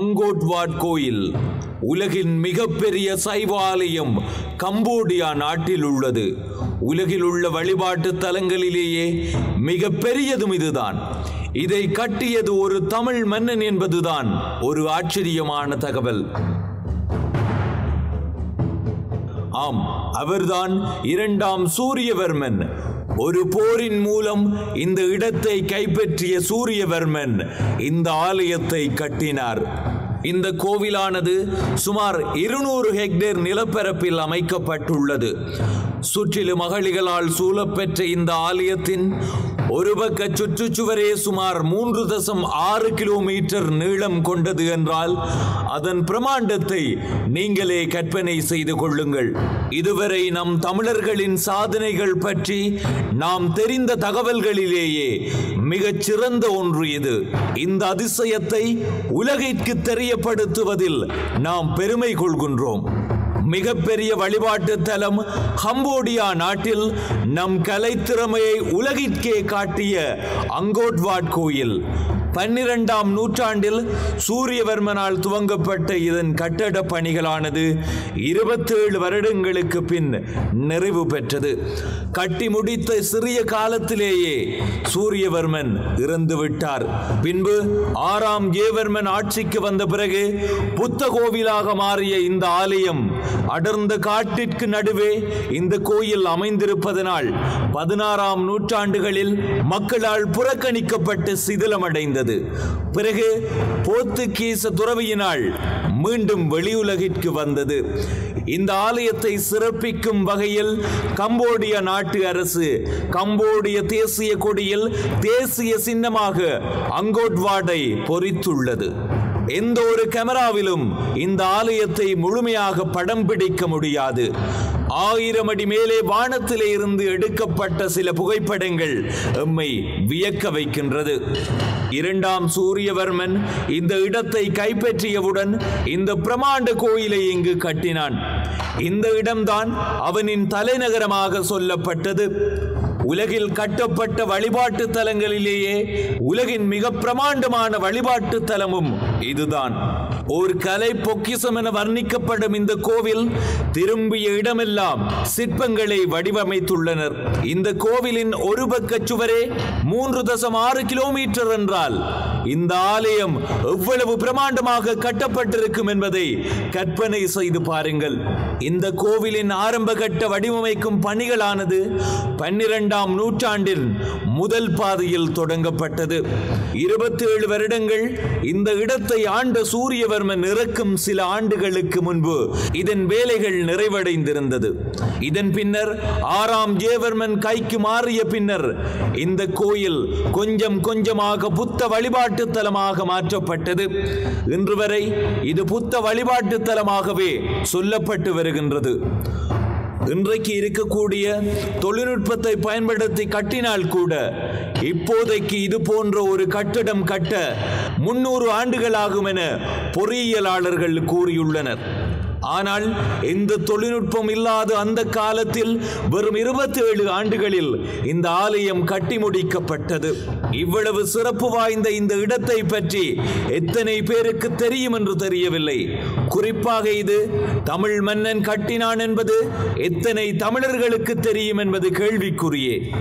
அங்கோட்வாட் கோயில் உலகின் மிகப்பெரிய சைவ ஆலயம் கம்போடியா நாட்டில் உள்ளது. உலகில் உள்ள வழிபாட்டு தலங்களிலேயே மிக பெரியதும் இதுதான். இதை கட்டியது ஒரு தமிழ் மன்னன் என்பதுதான் ஒரு ஆச்சரியமான தகவல். ஆம் அவர்தான் இரண்டாம் சூரியவர்மன். ஒரு போரின் மூலம் இந்த இடத்தை கைப்பற்றிய சூரியவர்மன் இந்த ஆலயத்தை கட்டினார். இந்த கோவிலானது சுமார் இருநூறு ஹெக்டேர் நிலப்பரப்பில் அமைக்கப்பட்டுள்ளது. சுற்றிலும் மகளிகளால் சூழப்பெற்ற இந்த ஆலயத்தின் ஒரு பக்க சுற்றுச்சுவரே சுமார் மூன்று தசம் ஆறு கிலோமீட்டர் நீளம் கொண்டது என்றால் அதன் பிரமாண்டத்தை நீங்களே கற்பனை செய்து கொள்ளுங்கள். இதுவரை நம் தமிழர்களின் சாதனைகள் பற்றி நாம் தெரிந்த தகவல்களிலேயே மிகச் சிறந்த ஒன்று இது. இந்த அதிசயத்தை உலகிற்கு தெரியப்படுத்துவதில் நாம் பெருமை கொள்கின்றோம். மிகப்பெரிய வழிபாட்டு தலம் கம்போடியா நாட்டில் நம் கலைத்திறமையை உலகிற்கே காட்டிய அங்கோட்வாட் கோயில். பன்னிரெண்டாம் நூற்றாண்டில் சூரியவர்மனால் துவங்கப்பட்ட இதன் கட்டட பணிகளானது இருபத்தேழு வருடங்களுக்கு பின் நிறைவு பெற்றது. கட்டி முடித்த சிறிய காலத்திலேயே சூரியவர்மன் இறந்து விட்டார். பின்பு ஆறாம் ஏவர்மன் ஆட்சிக்கு வந்த பிறகு புத்த கோவிலாக மாறிய இந்த ஆலயம் அடர்ந்த காட்டிற்கு நடுவே இந்த கோயில் அமைந்திருப்பதனால் பதினாறாம் நூற்றாண்டுகளில் மக்களால் புறக்கணிக்கப்பட்டு சிதிலமடைந்தது. பிறகு போர்த்துகீச துறவியினால் மீண்டும் வெளியுலகிற்கு வந்தது. இந்த ஆலயத்தை சிறப்பிக்கும் வகையில் கம்போடிய நாட்டு அரசு கம்போடிய தேசிய கொடியில் தேசிய சின்னமாக அங்கோட்வாடை பொறித்துள்ளது. எந்த ஒரு கேமராவிலும் இந்த ஆலயத்தை முழுமையாக படம் பிடிக்க முடியாது. ஆயிரம் அடி மேலே வானத்திலே இருந்து எடுக்கப்பட்ட சில புகைப்படங்கள் எம்மை வியக்க வைக்கின்றது. இரண்டாம் சூரியவர்மன் இந்த இடத்தை கைப்பற்றியவுடன் இந்த பிரமாண்ட கோயிலை இங்கு கட்டினான். இந்த இடம்தான் அவனின் தலைநகரமாக சொல்லப்பட்டது. உலகில் கட்டப்பட்ட வழிபாட்டு தலங்களிலேயே உலகின் மிக பிரமாண்டமான வழிபாட்டு தலமும் இதுதான். ஒரு கலை பொக்கிசம் என வர்ணிக்கப்படும் இந்த கோவில் திரும்பிய இடமெல்லாம் சிற்பங்களை வடிவமைத்துள்ளனர். இந்த கோவிலின் ஒரு பக்க சுவரே மூன்று தசம் ஆறு கிலோமீட்டர் என்றால் இந்த ஆலயம் எவ்வளவு பிரமாண்டமாக கட்டப்பட்டிருக்கும் என்பதை கற்பனை செய்து பாருங்கள். இந்த கோவிலின் ஆரம்ப கட்ட வடிவமைக்கும் பணிகளானது இரண்டாம் நூற்றாண்டின் முதல் பாதையில் தொடங்கப்பட்டது. இருபத்தி ஏழு வருடங்கள் இந்த இடத்தை ஆண்ட சூரியவர்மன் இறக்கும் சில ஆண்டுகளுக்கு முன்பு இதன் வேலைகள் நிறைவடைந்திருந்தது. இதன் பின்னர் ஆறாம் ஜேவர்மன் கைக்கு மாறிய பின்னர் இந்த கோயில் கொஞ்சம் கொஞ்சமாக புத்த வழிபாட்டு தலமாக மாற்றப்பட்டது. இன்று வரை இது புத்த வழிபாட்டு தலமாகவே சொல்லப்பட்டு வருகின்றது. இன்றைக்கு இருக்கக்கூடிய தொழில்நுட்பத்தை பயன்படுத்தி கட்டினால் கூட இப்போதைக்கு இது போன்ற ஒரு கட்டடம் கட்ட முன்னூறு ஆண்டுகள் ஆகும் என பொறியியலாளர்கள் கூறியுள்ளனர். ஆனால் இந்த தொழில்நுட்பம் இல்லாத அந்த காலத்தில் வெறும் இருபத்தி ஏழு ஆண்டுகளில் இந்த ஆலயம் கட்டி முடிக்கப்பட்டது இவ்வளவு சிறப்பு வாய்ந்த இந்த இடத்தை பற்றி எத்தனை பேருக்கு தெரியும் என்று தெரியவில்லை. குறிப்பாக இது தமிழ் மன்னன் கட்டினான் என்பது எத்தனை தமிழர்களுக்கு தெரியும் என்பது கேள்விக்குரியே